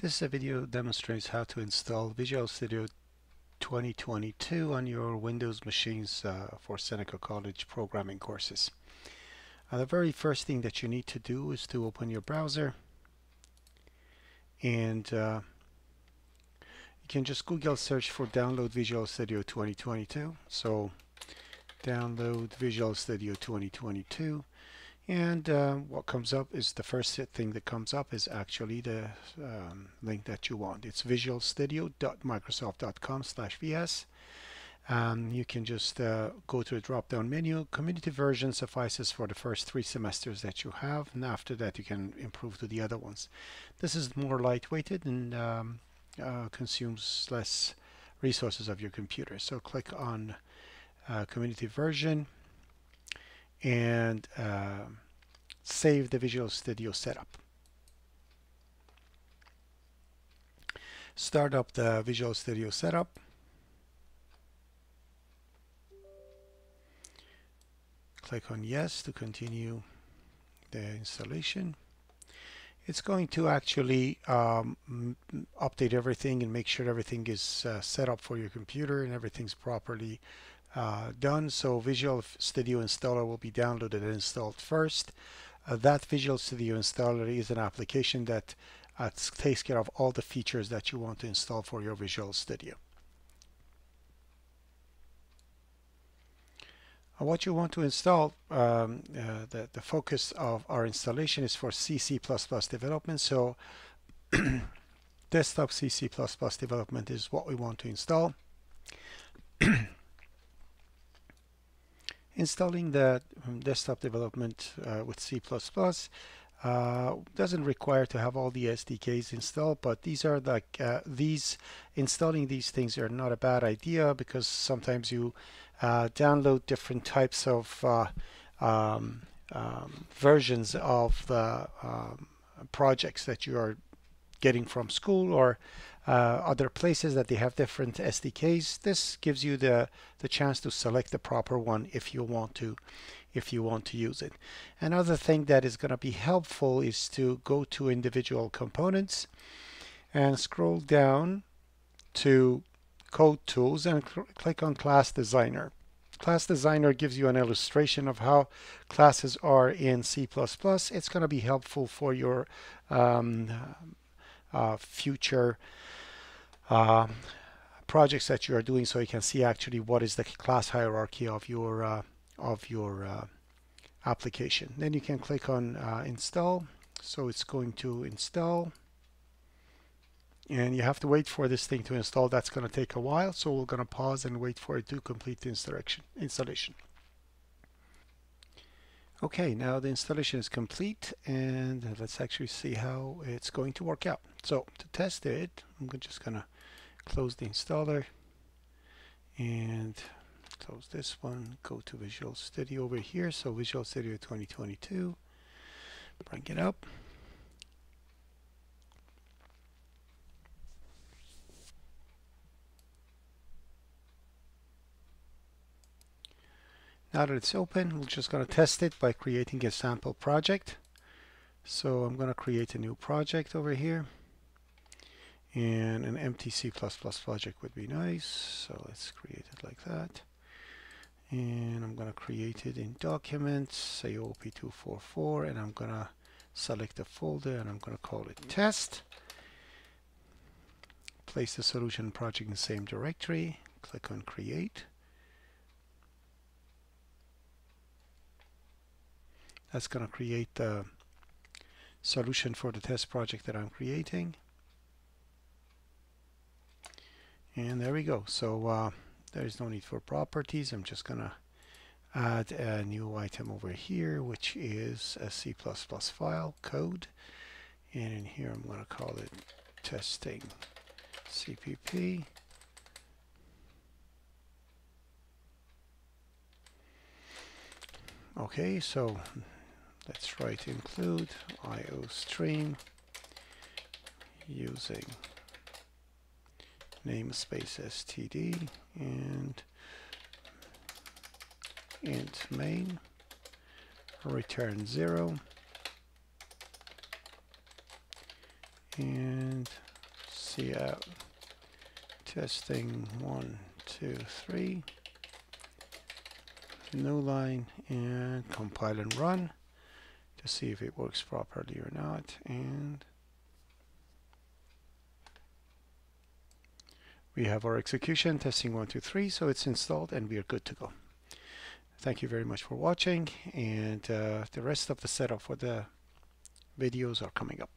This video demonstrates how to install Visual Studio 2022 on your Windows machines uh, for Seneca College programming courses. Uh, the very first thing that you need to do is to open your browser and uh, you can just Google search for download Visual Studio 2022. So download Visual Studio 2022 and uh, what comes up is the first thing that comes up is actually the um, link that you want. It's visualstudio.microsoft.com slash vs. Um, you can just uh, go to the drop down menu. Community version suffices for the first three semesters that you have and after that you can improve to the other ones. This is more lightweighted and um, uh, consumes less resources of your computer. So click on uh, community version and uh, save the Visual Studio setup. Start up the Visual Studio setup. Click on yes to continue the installation. It's going to actually um, update everything and make sure everything is uh, set up for your computer and everything's properly uh, done. So Visual Studio Installer will be downloaded and installed first. Uh, that Visual Studio Installer is an application that uh, takes care of all the features that you want to install for your Visual Studio. Uh, what you want to install, um, uh, the, the focus of our installation is for C, development. So desktop C, C++ development is what we want to install. installing the um, desktop development uh, with C++ uh, doesn't require to have all the SDKs installed, but these are like uh, these installing these things are not a bad idea because sometimes you uh, download different types of uh, um, um, versions of the um, projects that you are getting from school or uh, other places that they have different SDKs. This gives you the the chance to select the proper one if you want to if you want to use it. Another thing that is going to be helpful is to go to individual components and scroll down to code tools and cl click on class designer. Class Designer gives you an illustration of how classes are in C++. It's going to be helpful for your um, future uh, projects that you are doing so you can see actually what is the class hierarchy of your uh, of your uh, application. Then you can click on uh, install. So it's going to install. And you have to wait for this thing to install. That's going to take a while. So we're going to pause and wait for it to complete the installation okay now the installation is complete and let's actually see how it's going to work out. So to test it I'm just gonna close the installer and close this one go to Visual Studio over here. So Visual Studio 2022 bring it up now that it's open we're just going to test it by creating a sample project. So I'm going to create a new project over here. And an empty C++ project would be nice. So let's create it like that. And I'm gonna create it in documents say OP244 and I'm gonna select a folder and I'm gonna call it test. Place the solution project in the same directory. Click on create that's gonna create the solution for the test project that I'm creating. And there we go. So uh, there is no need for properties. I'm just gonna add a new item over here which is a C++ file code. And in here I'm gonna call it testing CPP okay so let's write include iostream using namespace std and int main return 0 and see uh, testing one two three. New line and compile and run to see if it works properly or not and we have our execution testing one two three so it's installed and we are good to go. Thank you very much for watching and uh, the rest of the setup for the videos are coming up